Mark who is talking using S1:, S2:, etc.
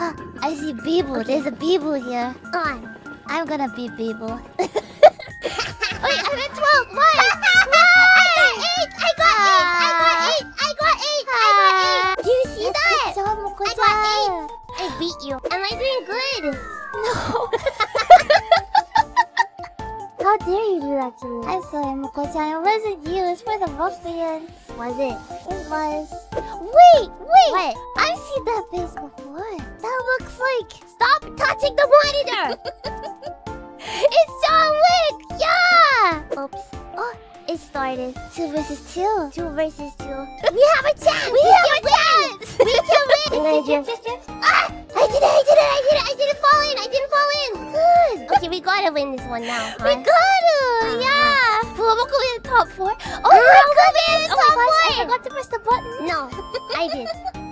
S1: I see Beeble.
S2: Okay.
S1: There's a Beeble here.
S2: On.
S1: I'm gonna be Beeble. Wait, I'm at 12. Why?
S2: I got eight. I got eight. I got ah. eight. I got eight. Do ah. you see that? I got eight. I beat you. Am I doing good?
S1: No.
S2: How dare you do that to me?
S1: I'm sorry, Moko-chan. It wasn't you. It's for the ruffians.
S2: Was it?
S1: It was. Wait, wait.
S2: What?
S1: I've seen that face before. Looks like.
S2: Stop touching the monitor!
S1: It's John Wick! Yeah!
S2: Oops. Oh, it started.
S1: Two versus two.
S2: Two versus two.
S1: We have a chance! We have a chance!
S2: We can win! I'm. Ah! I did it! I did it! I did it! I didn't fall in! I didn't fall in!
S1: Good!
S2: Okay, we gotta win this one now.
S1: We
S2: huh?
S1: got it!
S2: Uh-huh.
S1: Yeah! Well, we'll go in the top four. Oh,
S2: Uh-huh.
S1: we're going in the
S2: Oh
S1: top
S2: my gosh,
S1: four!
S2: I
S1: I forgot to press the button.
S2: No, I did.